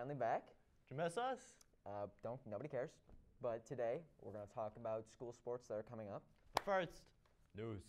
finally back. Did you miss us? Uh, don't nobody cares. But today we're going to talk about school sports that are coming up. But first, news.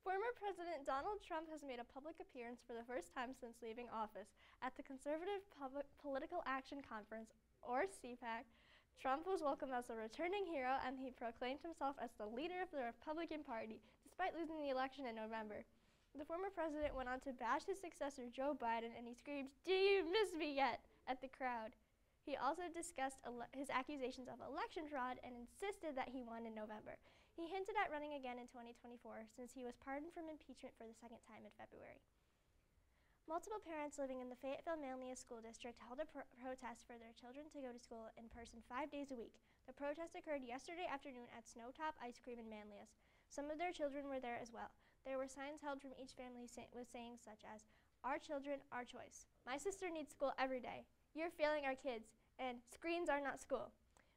Former President Donald Trump has made a public appearance for the first time since leaving office. At the Conservative Public Political Action Conference, or CPAC, Trump was welcomed as a returning hero and he proclaimed himself as the leader of the Republican Party, despite losing the election in November. The former president went on to bash his successor, Joe Biden, and he screamed, Do you miss me yet? at the crowd. He also discussed his accusations of election fraud and insisted that he won in November. He hinted at running again in 2024 since he was pardoned from impeachment for the second time in February. Multiple parents living in the Fayetteville Manlius School District held a pro protest for their children to go to school in person five days a week. The protest occurred yesterday afternoon at Snowtop Ice Cream in Manlius. Some of their children were there as well. There were signs held from each family say with sayings such as, Our children, our choice. My sister needs school every day. You're failing our kids, and screens are not school.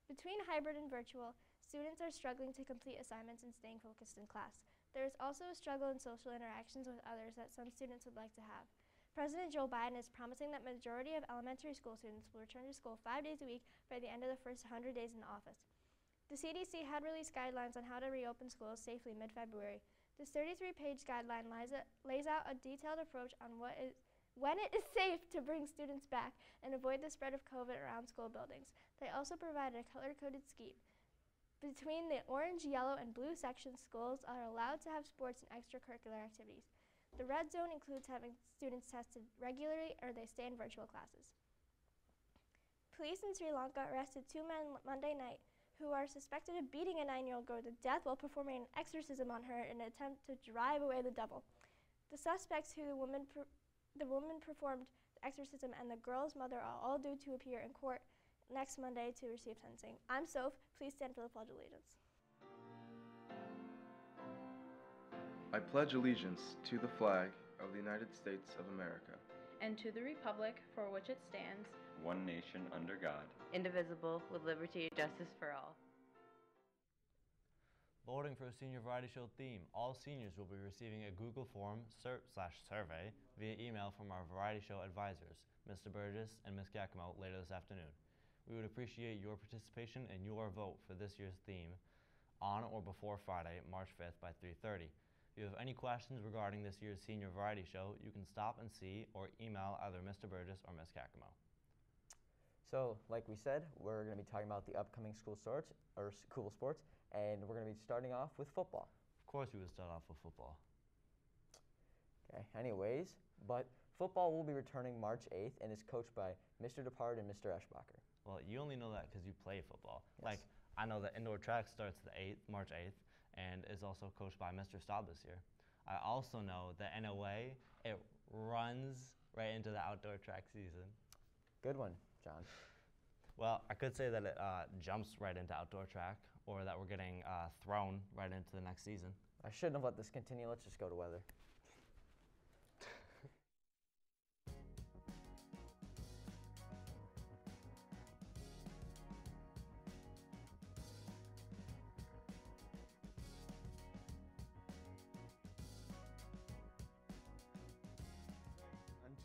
Between hybrid and virtual, students are struggling to complete assignments and staying focused in class. There is also a struggle in social interactions with others that some students would like to have. President Joe Biden is promising that majority of elementary school students will return to school five days a week by the end of the first 100 days in office. The CDC had released guidelines on how to reopen schools safely mid-February. This 33-page guideline lays out a detailed approach on what is when it is safe to bring students back and avoid the spread of COVID around school buildings. They also provide a color-coded scheme. Between the orange, yellow, and blue sections, schools are allowed to have sports and extracurricular activities. The red zone includes having students tested regularly or they stay in virtual classes. Police in Sri Lanka arrested two men Monday night who are suspected of beating a nine-year-old girl to death while performing an exorcism on her in an attempt to drive away the devil. The suspects who the woman the woman performed the exorcism and the girl's mother are all due to appear in court next Monday to receive sentencing. I'm Soph. Please stand for the Pledge of Allegiance. I pledge allegiance to the flag of the United States of America and to the republic for which it stands, one nation under God, indivisible, with liberty and justice for all. Voting for a senior variety show theme, all seniors will be receiving a Google form slash survey via email from our variety show advisors, Mr. Burgess and Ms. Giacomo, later this afternoon. We would appreciate your participation and your vote for this year's theme on or before Friday, March 5th by 3.30. If you have any questions regarding this year's senior variety show, you can stop and see or email either Mr. Burgess or Ms. Giacomo. So, like we said, we're going to be talking about the upcoming school sports, or school sports, and we're going to be starting off with football. Of course, we would start off with football. Okay. Anyways, but football will be returning March 8th and is coached by Mr. Depard and Mr. Eschbacher. Well, you only know that because you play football. Yes. Like I know that indoor track starts the 8th, March 8th, and is also coached by Mr. Staub this year. I also know that in a way, it runs right into the outdoor track season. Good one. John? Well, I could say that it uh, jumps right into outdoor track, or that we're getting uh, thrown right into the next season. I shouldn't have let this continue. Let's just go to weather.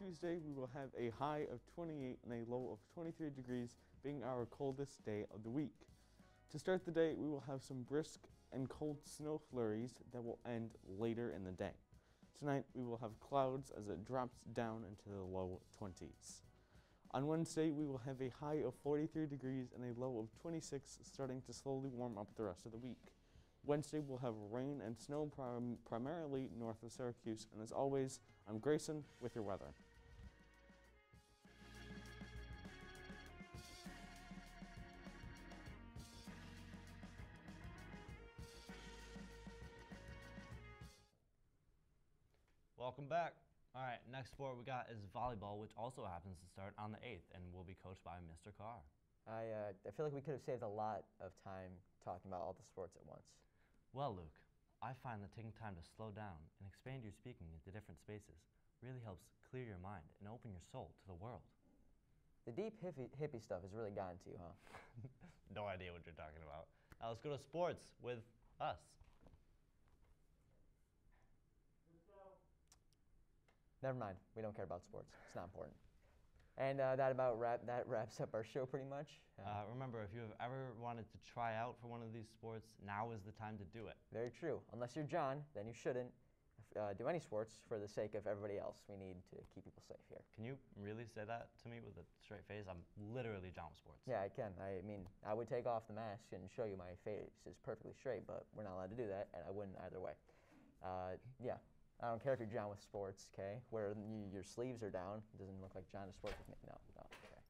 Tuesday, we will have a high of 28 and a low of 23 degrees, being our coldest day of the week. To start the day, we will have some brisk and cold snow flurries that will end later in the day. Tonight, we will have clouds as it drops down into the low 20s. On Wednesday, we will have a high of 43 degrees and a low of 26, starting to slowly warm up the rest of the week. Wednesday we'll have rain and snow prim primarily north of Syracuse. And as always, I'm Grayson with your weather. Welcome back. All right, next sport we got is volleyball, which also happens to start on the 8th and will be coached by Mr. Carr. I, uh, I feel like we could have saved a lot of time talking about all the sports at once. Well, Luke, I find that taking time to slow down and expand your speaking into different spaces really helps clear your mind and open your soul to the world. The deep hippie, hippie stuff has really gotten to you, huh? no idea what you're talking about. Now let's go to sports with us. Never mind. We don't care about sports. It's not important. And uh, that about wrap that wraps up our show pretty much. Uh, remember, if you have ever wanted to try out for one of these sports, now is the time to do it. Very true. Unless you're John, then you shouldn't uh, do any sports for the sake of everybody else. We need to keep people safe here. Can you really say that to me with a straight face? I'm literally John with sports. Yeah, I can. I mean, I would take off the mask and show you my face is perfectly straight, but we're not allowed to do that, and I wouldn't either way. Uh, yeah, I don't care if you're John with sports, okay? Where y- your sleeves are down, it doesn't look like John to sports with me. No, no, okay.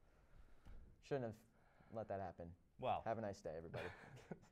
Shouldn't have let that happen. Well, Have a nice day, everybody.